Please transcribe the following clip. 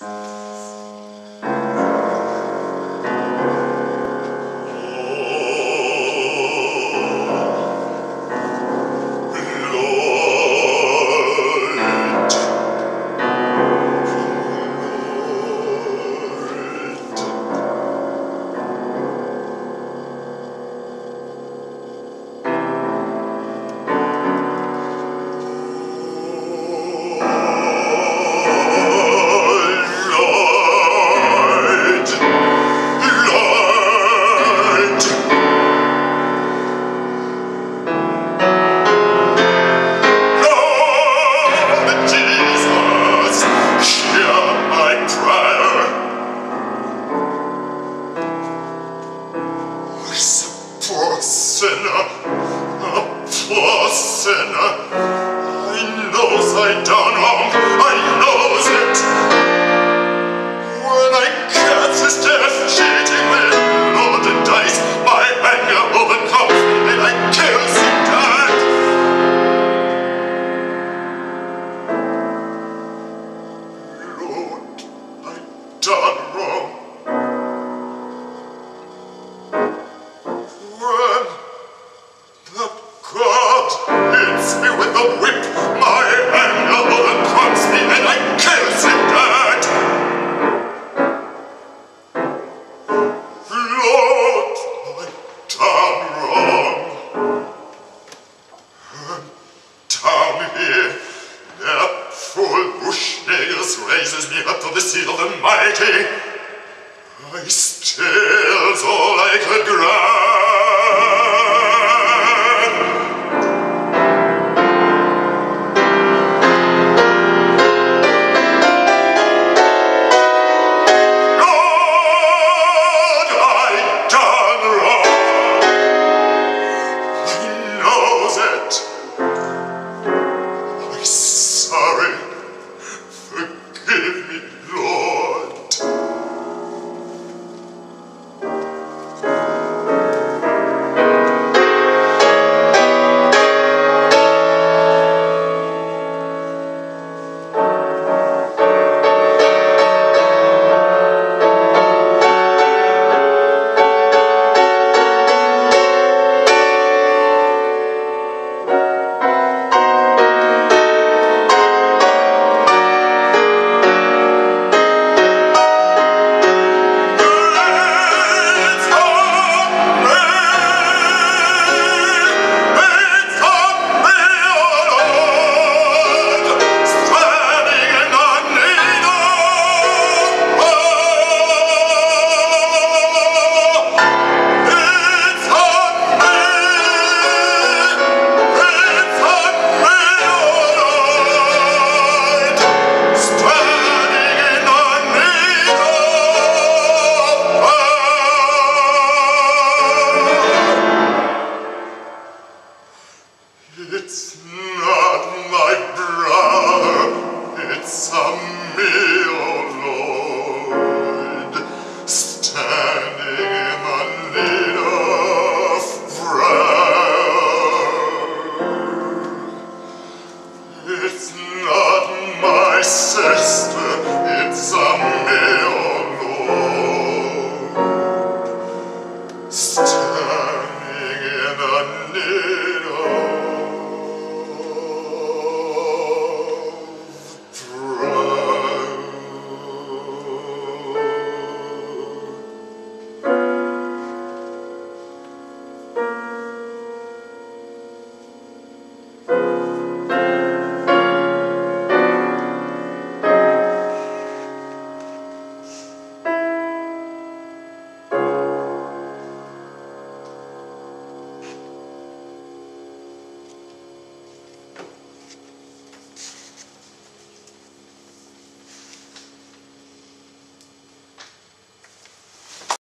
Uh... sinner, a poor oh, oh, sinner. I knows I done wrong, I knows it. When I cast his death, cheating me, Lord the dice, my anger overcomes, and I kill him dead. Lord, I done wrong. me with a whip. My animal grabs me and I him dead. Lord, I done wrong. Full bush raises me up to the seat of the mighty. I stills all I could grasp. It's not my brother, it's a me, oh Lord, standing in the need of prayer. It's not my sister, it's a.